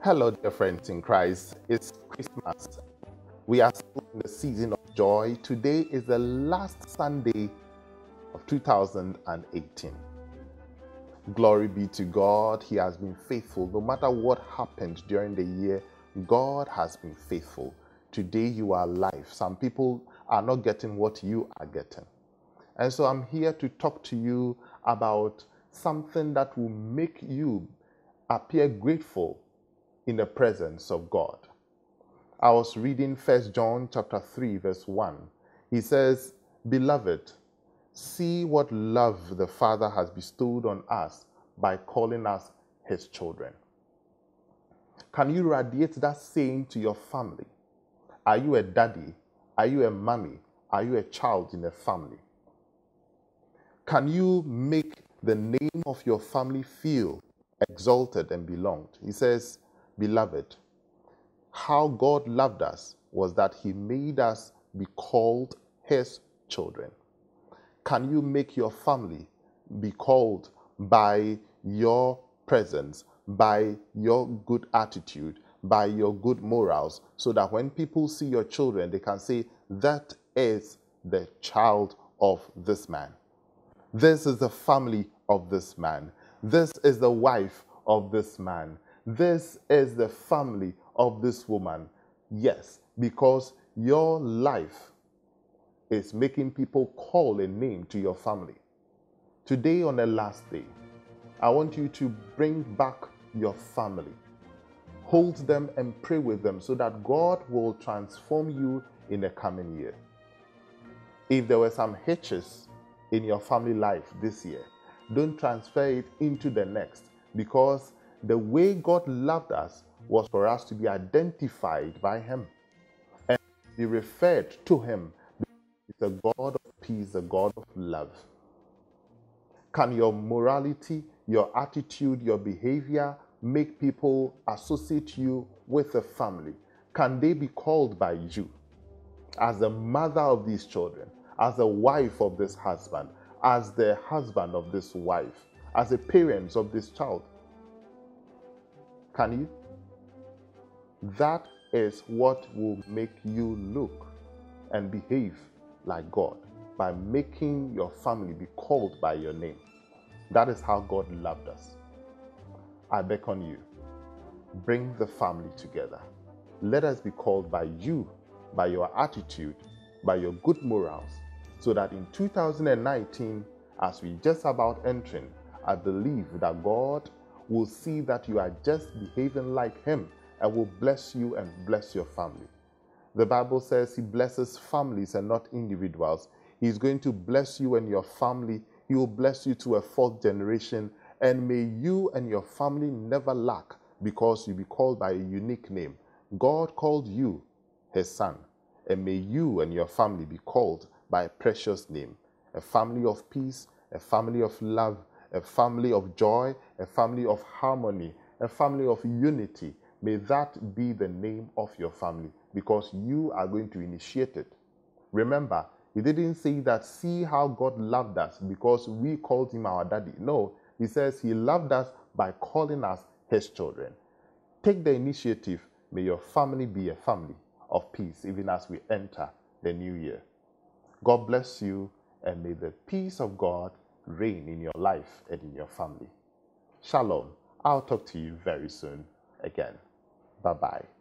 Hello, dear friends in Christ. It's Christmas. We are still in the season of joy. Today is the last Sunday of 2018. Glory be to God. He has been faithful. No matter what happened during the year, God has been faithful. Today you are alive. Some people are not getting what you are getting. And so I'm here to talk to you about something that will make you appear grateful in the presence of God. I was reading First John chapter 3 verse 1. He says, "Beloved, see what love the Father has bestowed on us by calling us his children." Can you radiate that saying to your family? Are you a daddy? Are you a mommy? Are you a child in a family? Can you make the name of your family feel exalted and belonged? He says, Beloved, how God loved us was that He made us be called His children. Can you make your family be called by your presence, by your good attitude, by your good morals, so that when people see your children, they can say, That is the child of this man. This is the family of this man. This is the wife of this man. This is the family of this woman. Yes, because your life is making people call a name to your family. Today, on the last day, I want you to bring back your family. Hold them and pray with them so that God will transform you in the coming year. If there were some hitches in your family life this year. Don't transfer it into the next because the way God loved us was for us to be identified by Him and be referred to Him. He's the God of peace, the God of love. Can your morality, your attitude, your behavior make people associate you with a family? Can they be called by you as the mother of these children? as the wife of this husband, as the husband of this wife, as the parents of this child. Can you? That is what will make you look and behave like God by making your family be called by your name. That is how God loved us. I beckon you, bring the family together. Let us be called by you, by your attitude, by your good morals, so that in 2019, as we just about entering, I believe that God will see that you are just behaving like Him and will bless you and bless your family. The Bible says He blesses families and not individuals. He's going to bless you and your family. He will bless you to a fourth generation. And may you and your family never lack because you be called by a unique name. God called you His Son. And may you and your family be called by a precious name. A family of peace, a family of love, a family of joy, a family of harmony, a family of unity. May that be the name of your family because you are going to initiate it. Remember, he didn't say that, see how God loved us because we called him our daddy. No, he says he loved us by calling us his children. Take the initiative. May your family be a family of peace even as we enter the new year. God bless you, and may the peace of God reign in your life and in your family. Shalom. I'll talk to you very soon again. Bye bye.